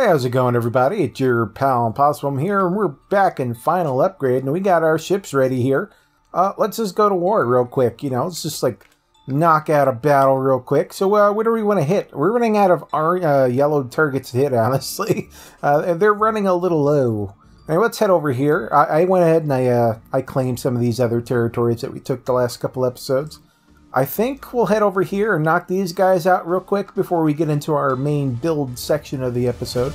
Hey, how's it going, everybody? It's your pal Impossibum here, and we're back in Final Upgrade, and we got our ships ready here. Uh, let's just go to war real quick, you know, let's just, like, knock out a battle real quick. So, uh, what do we want to hit? We're running out of our uh, yellow targets to hit, honestly. Uh, they're running a little low. Anyway, let's head over here. I, I went ahead and I, uh, I claimed some of these other territories that we took the last couple episodes. I think we'll head over here and knock these guys out real quick before we get into our main build section of the episode.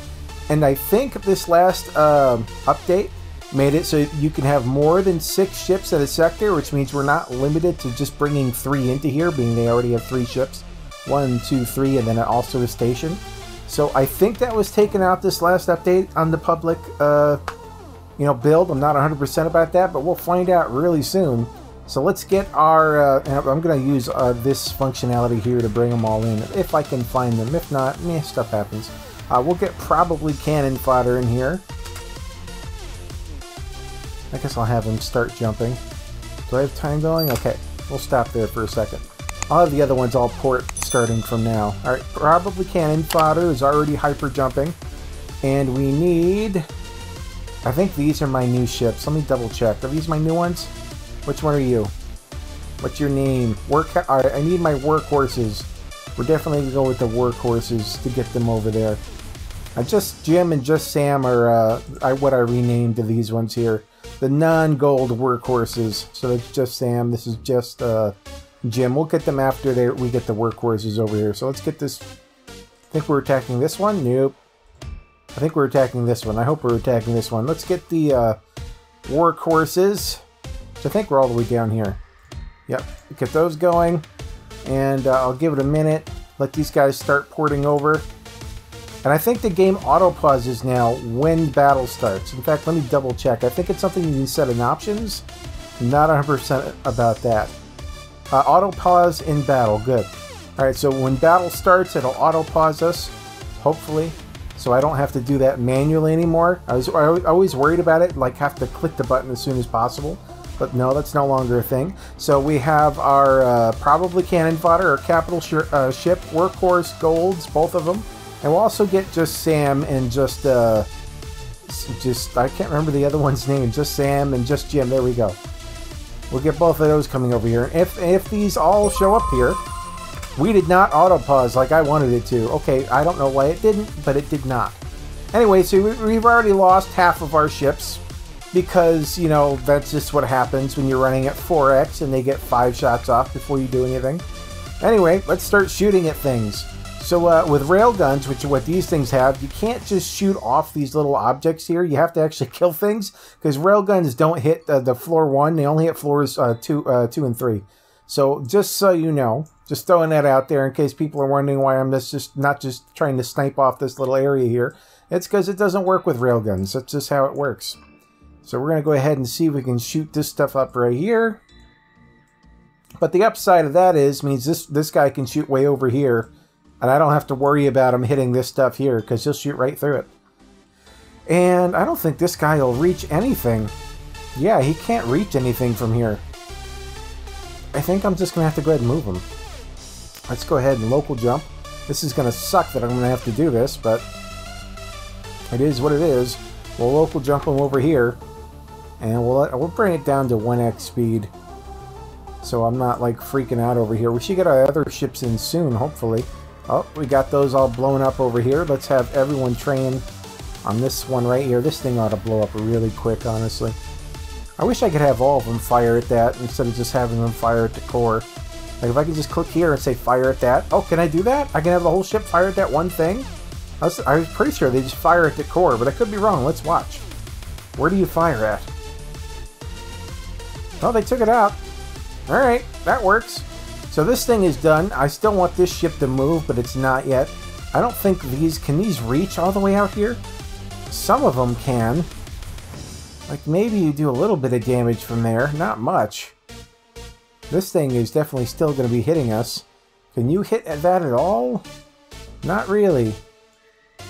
And I think this last um, update made it so you can have more than six ships at a sector, which means we're not limited to just bringing three into here, being they already have three ships. One, two, three, and then also a station. So I think that was taken out this last update on the public, uh, you know, build. I'm not 100% about that, but we'll find out really soon. So let's get our, uh, I'm going to use uh, this functionality here to bring them all in, if I can find them. If not, meh, stuff happens. Uh, we'll get probably cannon fodder in here. I guess I'll have him start jumping. Do I have time going? Okay, we'll stop there for a second. I'll have the other ones all port starting from now. Alright, probably cannon fodder is already hyper jumping. And we need... I think these are my new ships. Let me double check. Are these my new ones? Which one are you? What's your name? Work. Right, I need my workhorses. We're definitely gonna go with the workhorses to get them over there. Uh, just Jim and just Sam are uh, I, what I renamed to these ones here. The non-gold workhorses. So that's just Sam. This is just uh, Jim. We'll get them after they, we get the workhorses over here. So let's get this. I think we're attacking this one. Nope. I think we're attacking this one. I hope we're attacking this one. Let's get the uh, I think we're all the way down here. Yep, get those going. And uh, I'll give it a minute. Let these guys start porting over. And I think the game auto pauses now when battle starts. In fact, let me double check. I think it's something you can set in options. not 100% about that. Uh, auto pause in battle. Good. All right, so when battle starts, it'll auto pause us, hopefully. So I don't have to do that manually anymore. I was I always worried about it, like have to click the button as soon as possible. But no, that's no longer a thing. So we have our uh, probably cannon fodder, or capital sh uh, ship, workhorse, golds, both of them. And we'll also get just Sam and just, uh, just, I can't remember the other one's name, just Sam and just Jim. There we go. We'll get both of those coming over here. If, if these all show up here, we did not auto pause like I wanted it to. Okay, I don't know why it didn't, but it did not. Anyway, so we've already lost half of our ships because, you know, that's just what happens when you're running at 4x and they get 5 shots off before you do anything. Anyway, let's start shooting at things. So uh, with railguns, which are what these things have, you can't just shoot off these little objects here. You have to actually kill things because railguns don't hit uh, the floor one. They only hit floors uh, two, uh, two and three. So just so you know, just throwing that out there in case people are wondering why I'm just not just trying to snipe off this little area here. It's because it doesn't work with railguns. That's just how it works. So we're going to go ahead and see if we can shoot this stuff up right here. But the upside of that is, means this, this guy can shoot way over here. And I don't have to worry about him hitting this stuff here, because he'll shoot right through it. And I don't think this guy will reach anything. Yeah, he can't reach anything from here. I think I'm just going to have to go ahead and move him. Let's go ahead and local jump. This is going to suck that I'm going to have to do this, but it is what it is. We'll local jump him over here. And we'll, uh, we'll bring it down to 1x speed. So I'm not like freaking out over here. We should get our other ships in soon, hopefully. Oh, we got those all blown up over here. Let's have everyone train on this one right here. This thing ought to blow up really quick, honestly. I wish I could have all of them fire at that instead of just having them fire at the core. Like if I could just click here and say fire at that. Oh, can I do that? I can have the whole ship fire at that one thing? I was, I was pretty sure they just fire at the core, but I could be wrong. Let's watch. Where do you fire at? Oh, they took it out. Alright, that works. So this thing is done. I still want this ship to move, but it's not yet. I don't think these... Can these reach all the way out here? Some of them can. Like, maybe you do a little bit of damage from there. Not much. This thing is definitely still going to be hitting us. Can you hit at that at all? Not really.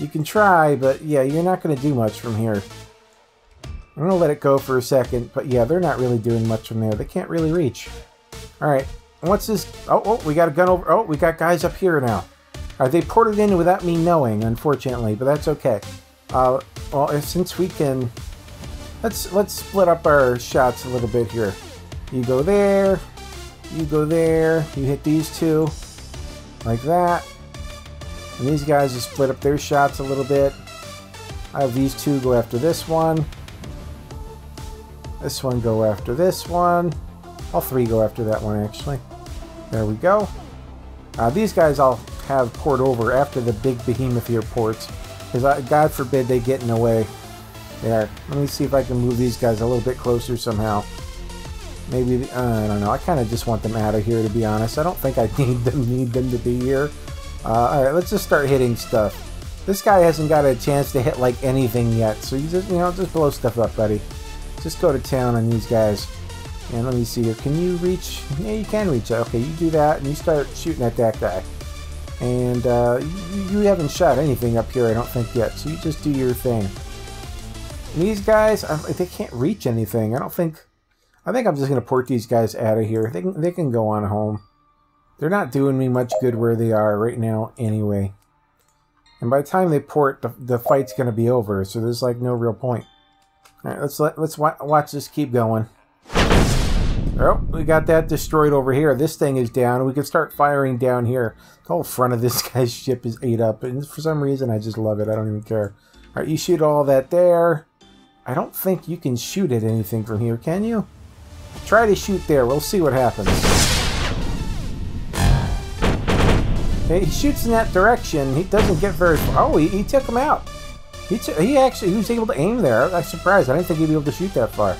You can try, but yeah, you're not going to do much from here. I'm going to let it go for a second, but yeah, they're not really doing much from there. They can't really reach. Alright, what's this? Oh, oh, we got a gun over... Oh, we got guys up here now. Uh, they ported in without me knowing, unfortunately, but that's okay. Uh, well, since we can... Let's, let's split up our shots a little bit here. You go there, you go there, you hit these two, like that. And these guys just split up their shots a little bit. I have these two go after this one. This one go after this one. All three go after that one, actually. There we go. Uh, these guys I'll have port over after the big behemoth here ports. Because God forbid they get in the way. There. Let me see if I can move these guys a little bit closer somehow. Maybe, uh, I don't know. I kind of just want them out of here, to be honest. I don't think I need them, need them to be here. Uh, Alright, let's just start hitting stuff. This guy hasn't got a chance to hit, like, anything yet. So you just, you know, just blow stuff up, buddy. Just go to town on these guys. And let me see here. Can you reach? Yeah, you can reach. Okay, you do that, and you start shooting at that guy. And uh, you, you haven't shot anything up here, I don't think, yet. So you just do your thing. And these guys, they can't reach anything. I don't think... I think I'm just going to port these guys out of here. They can, they can go on home. They're not doing me much good where they are right now anyway. And by the time they port, the, the fight's going to be over, so there's like no real point. Alright, let's, let, let's wa watch this keep going. Oh, we got that destroyed over here. This thing is down. We can start firing down here. The whole front of this guy's ship is ate up. And for some reason, I just love it. I don't even care. All right, you shoot all that there. I don't think you can shoot at anything from here, can you? Try to shoot there. We'll see what happens. Okay, he shoots in that direction. He doesn't get very far. Oh, he, he took him out. He, he actually he was able to aim there. I'm surprised. I didn't think he'd be able to shoot that far.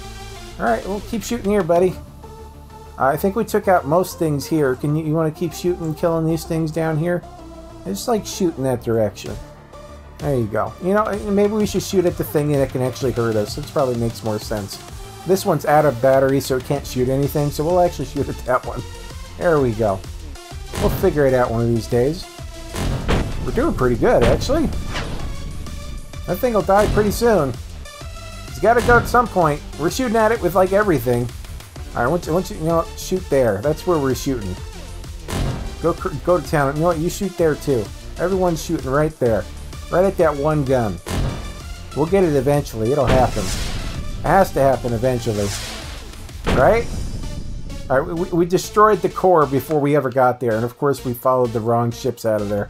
All right, we'll keep shooting here, buddy. I think we took out most things here. Can you, you want to keep shooting, and killing these things down here? I just like shooting that direction. There you go. You know, eh, maybe we should shoot at the thing that can actually hurt us. It probably makes more sense. This one's out of battery, so it can't shoot anything, so we'll actually shoot at that one. There we go. We'll figure it out one of these days. We're doing pretty good, actually. That thing will die pretty soon. It's got to go at some point. We're shooting at it with, like, everything. Alright, once, once you, you know shoot there. That's where we're shooting. Go go to town. You know what? You shoot there too. Everyone's shooting right there. Right at that one gun. We'll get it eventually. It'll happen. It has to happen eventually. Right? Alright, we, we destroyed the core before we ever got there. And of course we followed the wrong ships out of there.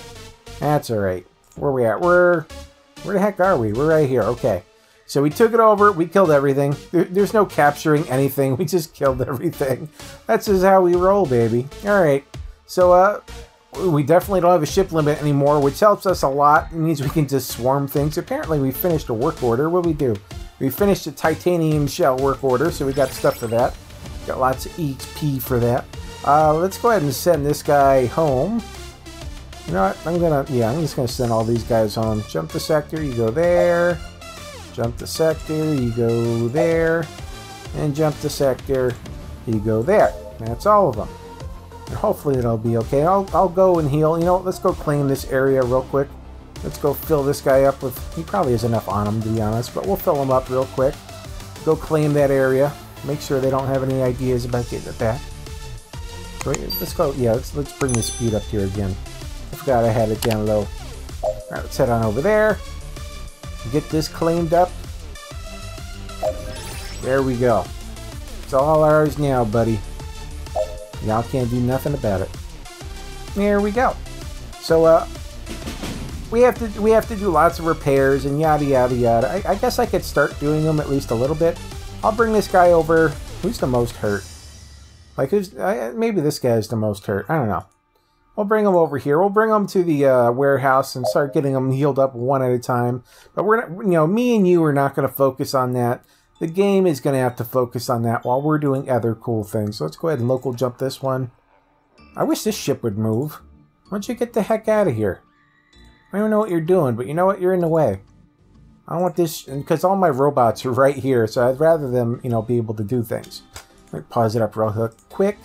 That's alright. Where we at? We're... Where the heck are we? We're right here. Okay. So we took it over, we killed everything. There, there's no capturing anything, we just killed everything. That's just how we roll, baby. Alright, so uh, we definitely don't have a ship limit anymore, which helps us a lot. It means we can just swarm things. Apparently we finished a work order. What we do? We finished a titanium shell work order, so we got stuff for that. Got lots of XP for that. Uh, let's go ahead and send this guy home. You know what? I'm gonna, yeah, I'm just gonna send all these guys home. Jump the sector, you go there. Jump the sector, you go there. And jump the sector, you go there. That's all of them. And hopefully it'll be okay. I'll, I'll go and heal. You know, let's go claim this area real quick. Let's go fill this guy up with... He probably has enough on him, to be honest. But we'll fill him up real quick. Go claim that area. Make sure they don't have any ideas about getting it back. Let's go... Yeah, let's, let's bring the speed up here again. I forgot I had it down low. Alright, let's head on over there. Get this cleaned up. There we go. It's all ours now, buddy. Y'all can't do nothing about it. There we go. So, uh, we have to we have to do lots of repairs and yada yada yada. I, I guess I could start doing them at least a little bit. I'll bring this guy over. Who's the most hurt? Like, who's maybe this guy's the most hurt? I don't know. We'll bring them over here. We'll bring them to the uh, warehouse and start getting them healed up one at a time. But we're not, you know, me and you are not going to focus on that. The game is going to have to focus on that while we're doing other cool things. So let's go ahead and local jump this one. I wish this ship would move. Why don't you get the heck out of here? I don't know what you're doing, but you know what? You're in the way. I want this, because all my robots are right here, so I'd rather them, you know, be able to do things. Let me pause it up real quick.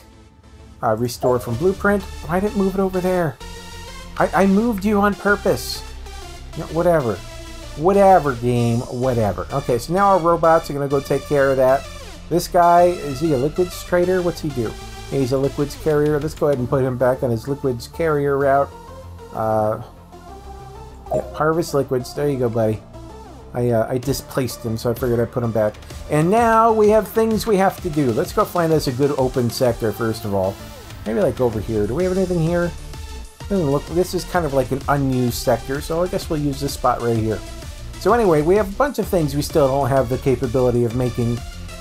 Uh, restore from blueprint. Why didn't move it over there? I, I moved you on purpose. Whatever. Whatever, game. Whatever. Okay, so now our robots are going to go take care of that. This guy, is he a liquids trader? What's he do? He's a liquids carrier. Let's go ahead and put him back on his liquids carrier route. Uh, yep, harvest liquids. There you go, buddy. I, uh, I displaced them, so I figured I'd put them back. And now we have things we have to do. Let's go find us a good open sector, first of all. Maybe like over here. Do we have anything here? Doesn't look. This is kind of like an unused sector, so I guess we'll use this spot right here. So anyway, we have a bunch of things we still don't have the capability of making.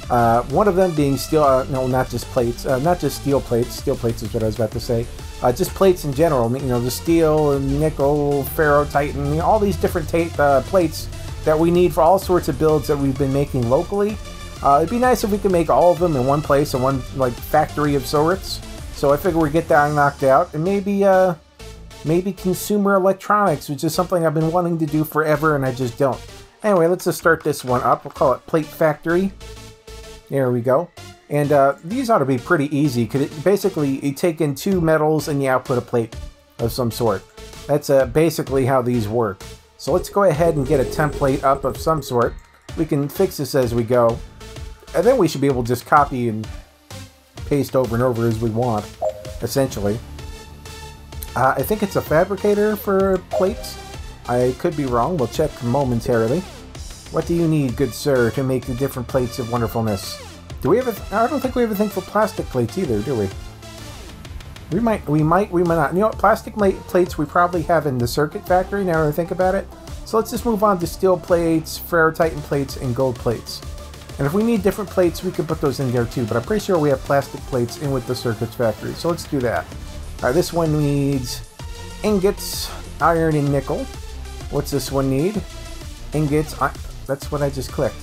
Uh, one of them being steel, uh, no, not just plates, uh, not just steel plates. Steel plates is what I was about to say. Uh, just plates in general. You know, the steel and nickel, ferro-titan, you know, all these different uh, plates that we need for all sorts of builds that we've been making locally. Uh, it'd be nice if we could make all of them in one place, in one like factory of sorts. So I figure we get that knocked out, and maybe uh, maybe consumer electronics, which is something I've been wanting to do forever and I just don't. Anyway, let's just start this one up. We'll call it Plate Factory. There we go. And uh, these ought to be pretty easy because basically you take in two metals and you output a plate of some sort. That's uh, basically how these work. So let's go ahead and get a template up of some sort. We can fix this as we go. And then we should be able to just copy and paste over and over as we want, essentially. Uh, I think it's a fabricator for plates. I could be wrong. We'll check momentarily. What do you need, good sir, to make the different plates of wonderfulness? Do we have a... I don't think we have a thing for plastic plates either, do we? We might, we might, we might not. You know what? Plastic plates we probably have in the circuit factory, now that I think about it. So let's just move on to steel plates, ferrotitan plates, and gold plates. And if we need different plates, we can put those in there too. But I'm pretty sure we have plastic plates in with the circuits factory. So let's do that. Alright, this one needs ingots, iron, and nickel. What's this one need? Ingots, that's what I just clicked.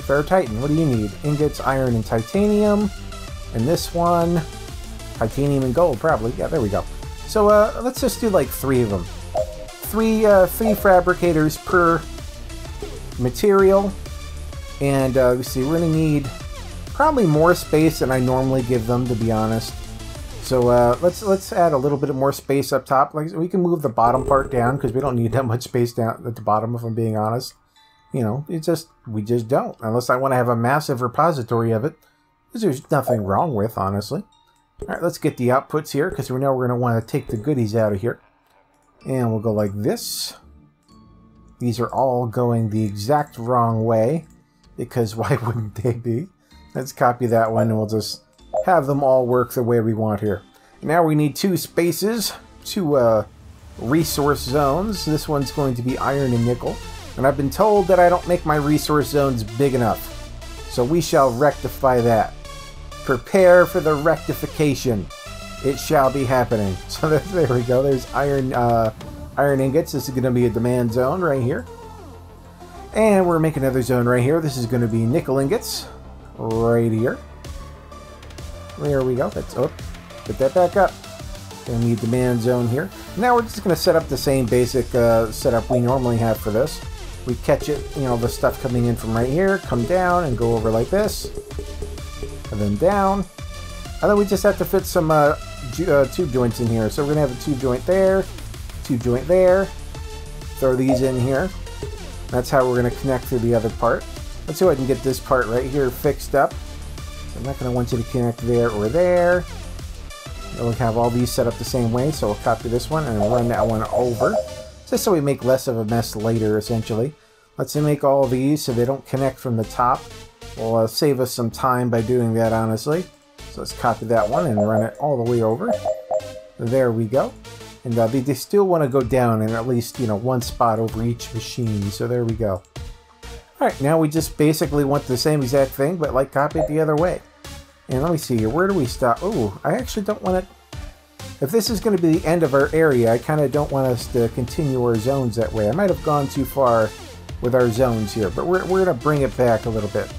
Ferrotitan, what do you need? Ingots, iron, and titanium. And this one, titanium and gold, probably. Yeah, there we go. So uh, let's just do like three of them. Three, uh, three fabricators per material. And uh, see, we're going to need probably more space than I normally give them, to be honest. So uh, let's let's add a little bit more space up top. Like we can move the bottom part down because we don't need that much space down at the bottom. If I'm being honest, you know, it just we just don't unless I want to have a massive repository of it. Because there's nothing wrong with honestly. All right, let's get the outputs here because we know we're going to want to take the goodies out of here, and we'll go like this. These are all going the exact wrong way because why wouldn't they be? Let's copy that one and we'll just have them all work the way we want here. Now we need two spaces, two uh, resource zones. This one's going to be iron and nickel. And I've been told that I don't make my resource zones big enough. So we shall rectify that. Prepare for the rectification. It shall be happening. So there we go. There's iron, uh, iron ingots. This is going to be a demand zone right here. And we're making another zone right here. This is going to be nickel ingots right here. There we go. That's up. Put that back up. And we demand zone here. Now we're just going to set up the same basic uh, setup we normally have for this. We catch it, you know, the stuff coming in from right here, come down and go over like this. And then down. And then we just have to fit some uh, uh, tube joints in here. So we're going to have a tube joint there, tube joint there. Throw these in here. That's how we're going to connect to the other part. Let's see if I can get this part right here fixed up. I'm not going to want you to connect there or there. We'll have all these set up the same way, so we'll copy this one and run that one over. Just so we make less of a mess later, essentially. Let's make all these so they don't connect from the top. Will uh, save us some time by doing that, honestly. So let's copy that one and run it all the way over. There we go. And uh, they, they still want to go down in at least, you know, one spot over each machine. So there we go. Alright, now we just basically want the same exact thing, but like copy it the other way. And let me see here, where do we stop? Oh, I actually don't want it... If this is going to be the end of our area, I kind of don't want us to continue our zones that way. I might have gone too far with our zones here, but we're, we're going to bring it back a little bit.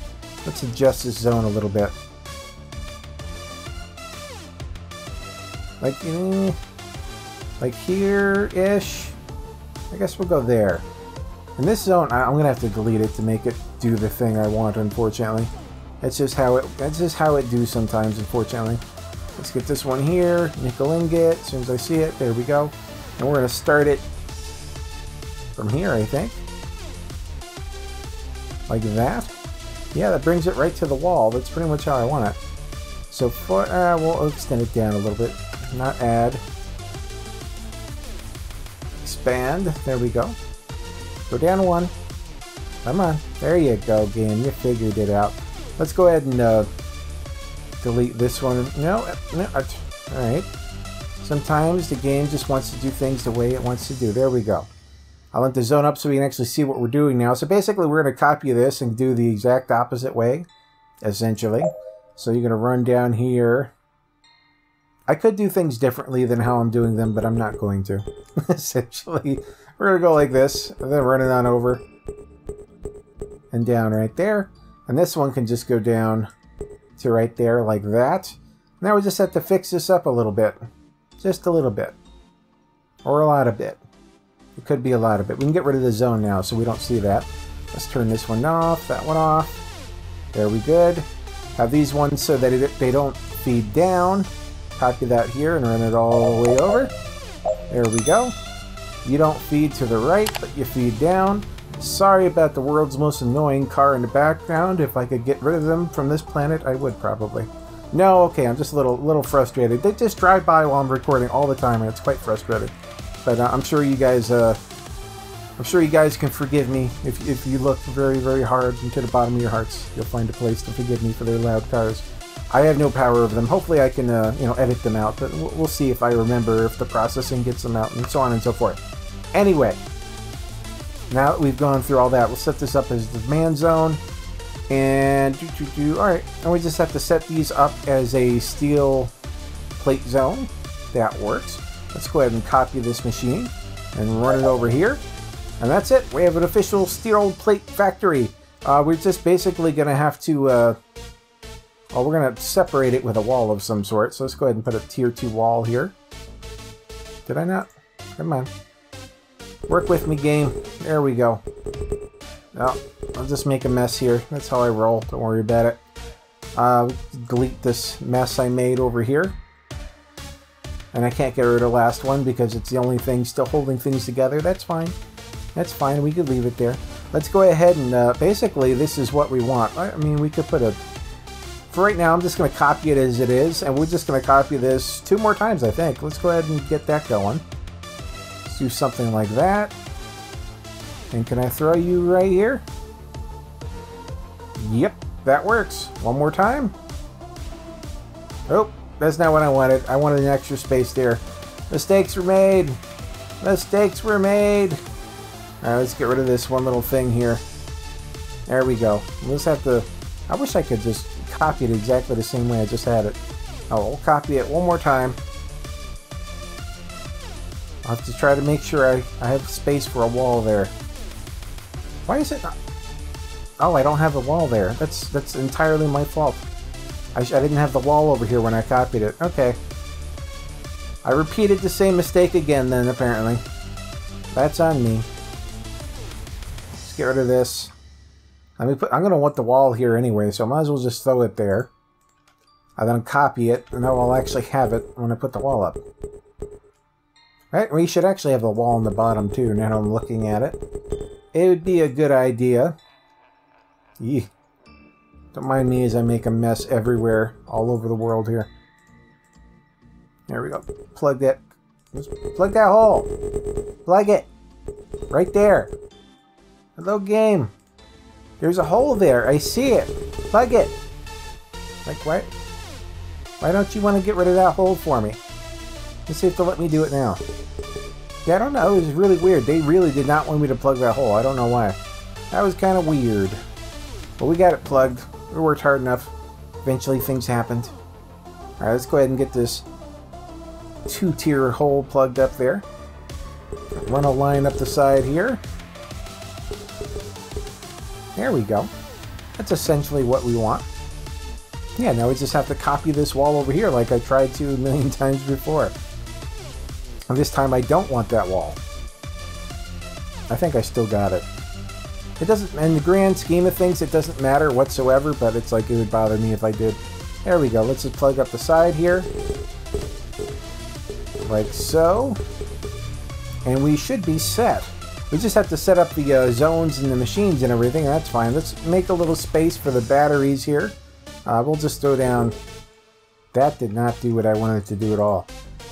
Let's adjust this zone a little bit. Like, like here-ish. I guess we'll go there. In this zone, I'm gonna have to delete it to make it do the thing I want, unfortunately. That's just how it that's just how it do sometimes, unfortunately. Let's get this one here, nickel ingot, as soon as I see it, there we go. And we're gonna start it from here, I think. Like that. Yeah, that brings it right to the wall. That's pretty much how I want it. So for, uh, we'll extend it down a little bit. Not add. expand. There we go. Go down one. Come on. There you go, game. You figured it out. Let's go ahead and uh, delete this one. No, no. Alright. Sometimes the game just wants to do things the way it wants to do. There we go. I want the zone up so we can actually see what we're doing now. So basically, we're going to copy this and do the exact opposite way, essentially. So you're going to run down here. I could do things differently than how I'm doing them, but I'm not going to. essentially, we're going to go like this, and then run it on over and down right there. And this one can just go down to right there like that. Now we just have to fix this up a little bit. Just a little bit. Or a lot of bit. It could be a lot of it. We can get rid of the zone now so we don't see that. Let's turn this one off, that one off. There we good. Have these ones so that it, they don't feed down. Copy that here and run it all the way over. There we go. You don't feed to the right, but you feed down. Sorry about the world's most annoying car in the background. If I could get rid of them from this planet, I would probably. No, okay, I'm just a little little frustrated. They just drive by while I'm recording all the time, and it's quite frustrating. But uh, I'm sure you guys, uh, I'm sure you guys can forgive me if, if you look very, very hard into the bottom of your hearts. You'll find a place to forgive me for their loud cars. I have no power over them. Hopefully, I can, uh, you know, edit them out. But we'll see if I remember if the processing gets them out, and so on and so forth. Anyway, now that we've gone through all that, we'll set this up as the man zone. And do, do, do. All right, and we just have to set these up as a steel plate zone. That works. Let's go ahead and copy this machine and run it over here. And that's it. We have an official steel plate factory. Uh, we're just basically going to have to... Uh, well, we're going to separate it with a wall of some sort. So let's go ahead and put a tier 2 wall here. Did I not? Come on. Work with me, game. There we go. No, I'll just make a mess here. That's how I roll. Don't worry about it. Uh, delete this mess I made over here. And I can't get rid of the last one because it's the only thing still holding things together. That's fine. That's fine. We could leave it there. Let's go ahead and uh, basically this is what we want. I mean, we could put a... For right now, I'm just going to copy it as it is. And we're just going to copy this two more times, I think. Let's go ahead and get that going Let's do something like that. And can I throw you right here? Yep, that works. One more time. Oh, that's not what I wanted. I wanted an extra space there. Mistakes were made. Mistakes were made. All right, let's get rid of this one little thing here. There we go. We'll just have to... I wish I could just copy it exactly the same way I just had it. Oh, we'll copy it one more time. I'll have to try to make sure I, I have space for a wall there. Why is it not... Oh, I don't have a wall there. That's that's entirely my fault. I, I didn't have the wall over here when I copied it. Okay. I repeated the same mistake again then, apparently. That's on me. Let's get rid of this. Let me put, I'm going to want the wall here anyway, so I might as well just throw it there. And then copy it, and then I'll actually have it when I put the wall up. Right, we should actually have the wall on the bottom too, now I'm looking at it. It would be a good idea. Yee. Don't mind me as I make a mess everywhere, all over the world here. There we go. Plug that. Plug that hole. Plug it. Right there. Hello, game. There's a hole there. I see it. Plug it. Like, what? Why don't you want to get rid of that hole for me? Let's see if they'll let me do it now. Yeah, I don't know. It was really weird. They really did not want me to plug that hole. I don't know why. That was kind of weird. But we got it plugged. We worked hard enough. Eventually things happened. Alright, let's go ahead and get this two-tier hole plugged up there. Run a line up the side here. There we go. That's essentially what we want. Yeah, now we just have to copy this wall over here like I tried to a million times before. And this time I don't want that wall. I think I still got it. It doesn't, in the grand scheme of things, it doesn't matter whatsoever, but it's like it would bother me if I did. There we go. Let's just plug up the side here. Like so. And we should be set. We just have to set up the uh, zones and the machines and everything, that's fine. Let's make a little space for the batteries here. Uh, we'll just throw down... That did not do what I wanted to do at all.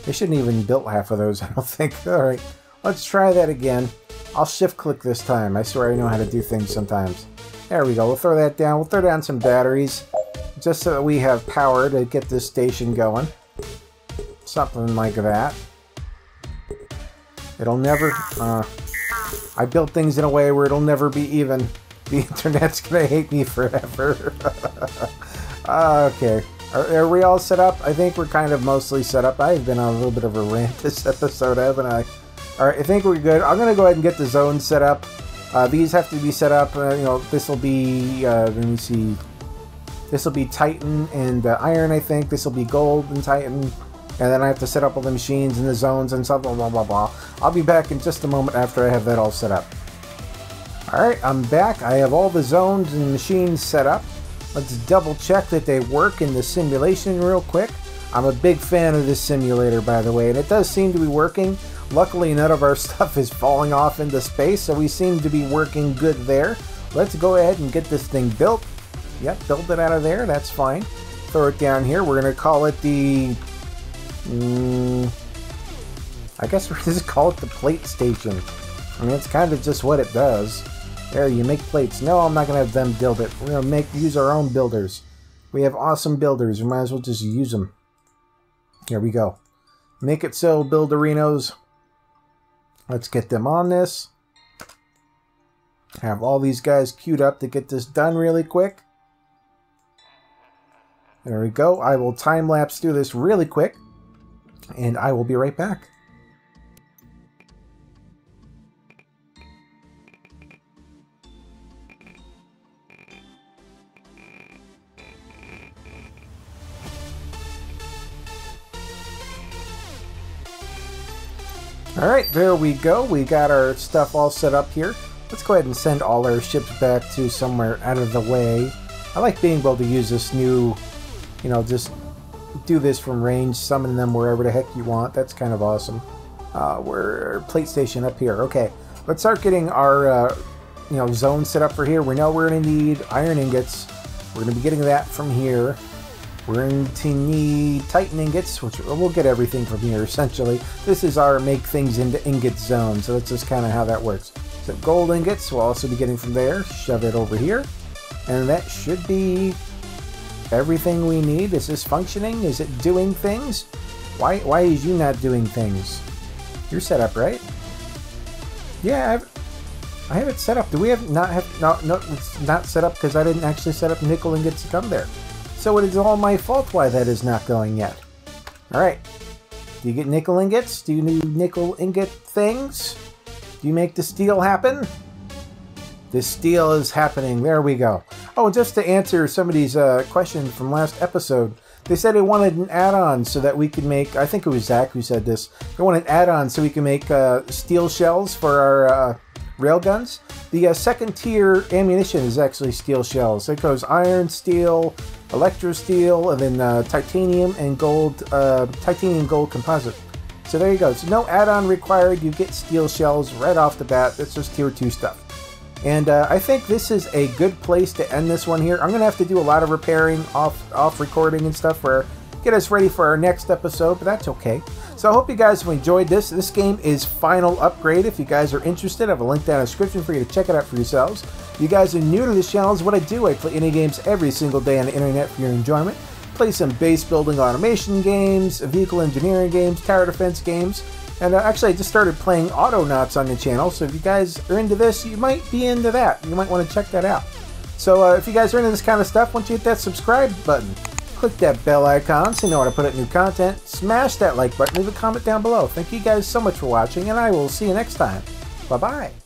They shouldn't even built half of those, I don't think. Alright. Let's try that again. I'll shift click this time. I swear I know how to do things sometimes. There we go. We'll throw that down. We'll throw down some batteries just so that we have power to get this station going. Something like that. It'll never... Uh, I built things in a way where it'll never be even. The internet's gonna hate me forever. okay. Are, are, we all set up? I think we're kind of mostly set up. I've been on a little bit of a rant this episode, haven't I? Alright, I think we're good. I'm gonna go ahead and get the zone set up. Uh, these have to be set up, uh, you know, this will be, uh, let me see, this will be Titan and uh, Iron, I think. This will be Gold and Titan. And then I have to set up all the machines and the zones and stuff, blah, blah, blah, blah. I'll be back in just a moment after I have that all set up. Alright, I'm back. I have all the zones and machines set up. Let's double check that they work in the simulation real quick. I'm a big fan of this simulator, by the way, and it does seem to be working. Luckily, none of our stuff is falling off into space, so we seem to be working good there. Let's go ahead and get this thing built. Yep, build it out of there, that's fine. Throw it down here. We're going to call it the... Mm, I guess we're just call it the plate station. I mean, it's kind of just what it does. There, you make plates. No, I'm not going to have them build it. We're going to make use our own builders. We have awesome builders. We might as well just use them. Here we go. Make it so, builderinos. Let's get them on this. Have all these guys queued up to get this done really quick. There we go. I will time-lapse through this really quick. And I will be right back. Alright, there we go. We got our stuff all set up here. Let's go ahead and send all our ships back to somewhere out of the way. I like being able to use this new, you know, just do this from range, summon them wherever the heck you want. That's kind of awesome. Uh, we're plate station up here. Okay, let's start getting our, uh, you know, zone set up for here. We know we're going to need iron ingots. We're going to be getting that from here. We're going to need Titan ingots, which we'll get everything from here, essentially. This is our make things into ingot zone, so that's just kind of how that works. So gold ingots we'll also be getting from there. Shove it over here. And that should be everything we need. Is this functioning? Is it doing things? Why, why is you not doing things? You're set up, right? Yeah, I've, I have it set up. Do we have not have no no it's not set up because I didn't actually set up nickel ingots to come there. So it is all my fault why that is not going yet. Alright. Do you get nickel ingots? Do you need nickel ingot things? Do you make the steel happen? The steel is happening. There we go. Oh, and just to answer somebody's uh, question from last episode, they said they wanted an add-on so that we could make, I think it was Zach who said this, they want an add-on so we can make uh, steel shells for our uh, railguns. The uh, second tier ammunition is actually steel shells. It goes iron, steel, electro steel, and then uh, titanium and gold, uh, titanium gold composite. So there you go. So no add-on required. You get steel shells right off the bat. That's just tier 2 stuff. And uh, I think this is a good place to end this one here. I'm to have to do a lot of repairing off, off recording and stuff for get us ready for our next episode, but that's okay. So I hope you guys have enjoyed this. This game is Final Upgrade. If you guys are interested, I have a link down in the description for you to check it out for yourselves. You guys are new to this channel, is what I do. I play indie games every single day on the internet for your enjoyment. Play some base building automation games, vehicle engineering games, tower defense games. And uh, actually, I just started playing Autonauts on the channel, so if you guys are into this, you might be into that. You might want to check that out. So uh, if you guys are into this kind of stuff, once you hit that subscribe button, click that bell icon so you know when I put out new content, smash that like button, leave a comment down below. Thank you guys so much for watching, and I will see you next time. Bye-bye.